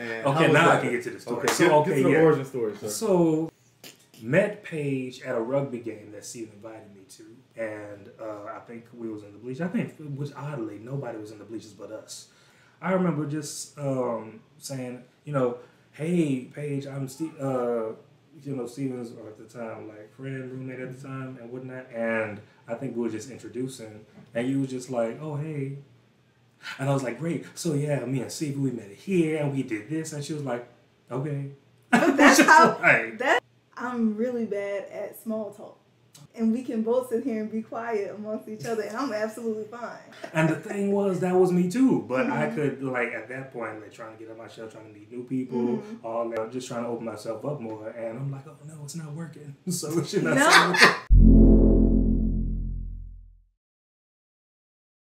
And Okay, now I can get to the story. Okay, So, okay, get to the yeah. origin story, sir. So, met Paige at a rugby game that Steve invited me to, and uh, I think we was in the bleachers. I think, which oddly, nobody was in the bleachers but us. I remember just um, saying, you know, hey Paige, I'm Steve. Uh, you know, Stevens or at the time, like friend, roommate at the time, and whatnot. And I think we were just introducing, and you was just like, oh hey. And I was like, great. So yeah, me and Steve, we met here, and we did this, and she was like, okay. But that's how like- that I'm really bad at small talk. And we can both sit here and be quiet amongst each other and I'm absolutely fine. And the thing was, that was me too. But I Mhm. could, like, at that point, like, trying to get out my shell, trying to meet new people, Mhm. all that, just trying to open myself up more. And I'm like, oh no, it's not working. So, you know, No.